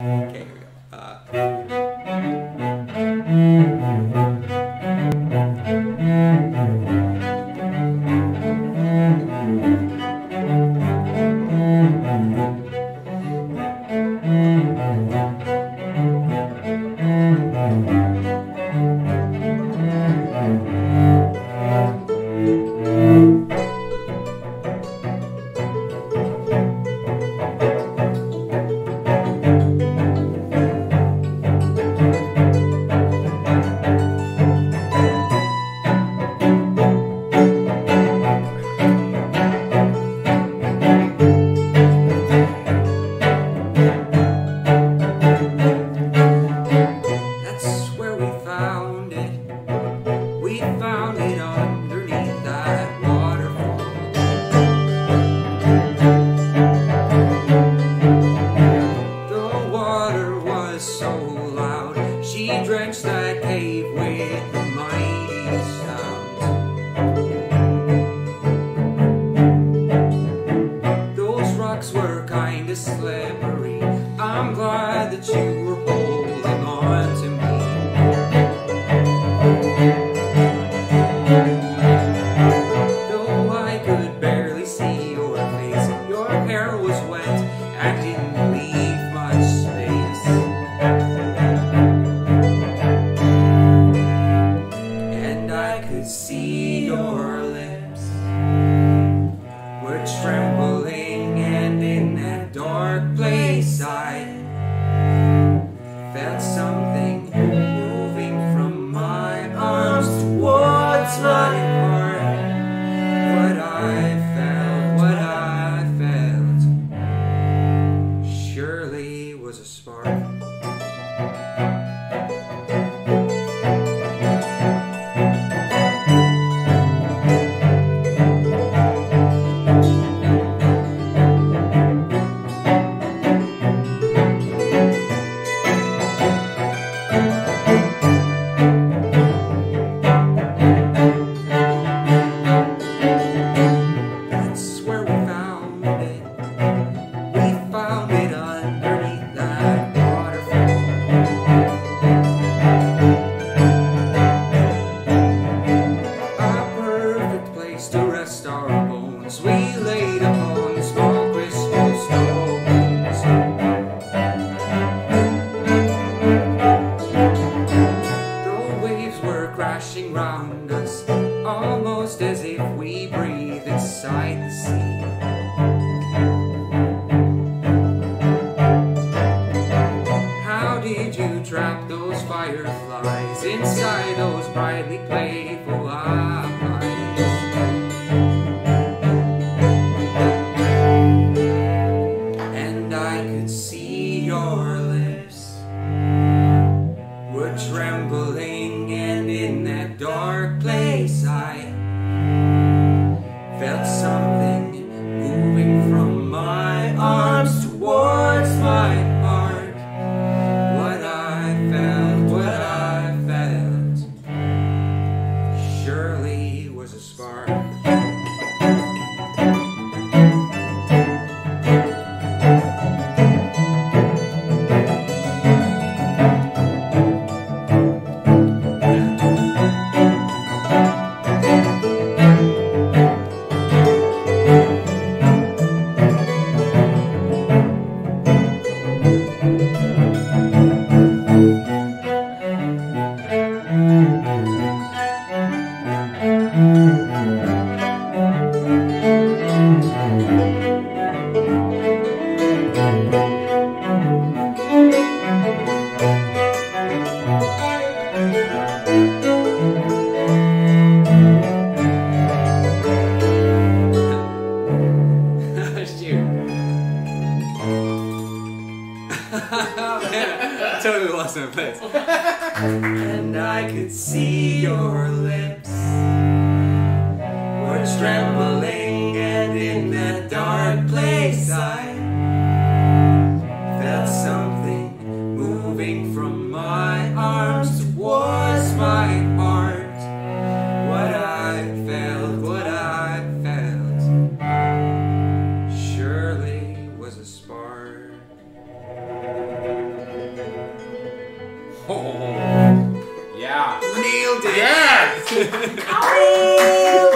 Okay, here we go. Uh, slippery. I'm glad that you were holding on to me. Though I could barely see your face, your hair was wet and didn't leave much space. And I could see your lips were trembling, dark place fireflies inside those brightly playful eyes? Totally lost my place. and I could see your lips were trembling, and in that dark place I felt something moving from my arms towards my Owie!